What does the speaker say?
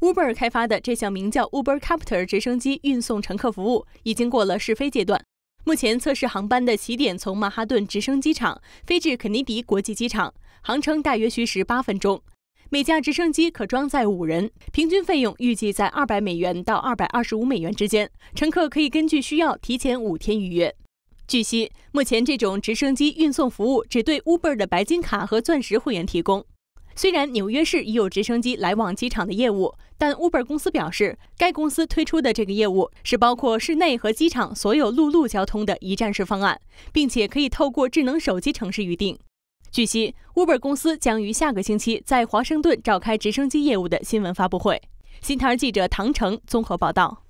Uber 开发的这项名叫 Uber Captor 直升机运送乘客服务已经过了试飞阶段。目前测试航班的起点从曼哈顿直升机场飞至肯尼迪国际机场，航程大约需时八分钟。每架直升机可装载五人，平均费用预计在二百美元到二百二十五美元之间。乘客可以根据需要提前五天预约。据悉，目前这种直升机运送服务只对 Uber 的白金卡和钻石会员提供。虽然纽约市已有直升机来往机场的业务，但 Uber 公司表示，该公司推出的这个业务是包括市内和机场所有陆路交通的一站式方案，并且可以透过智能手机城市预订。据悉，Uber 公司将于下个星期在华盛顿召开直升机业务的新闻发布会。新唐记者唐成综合报道。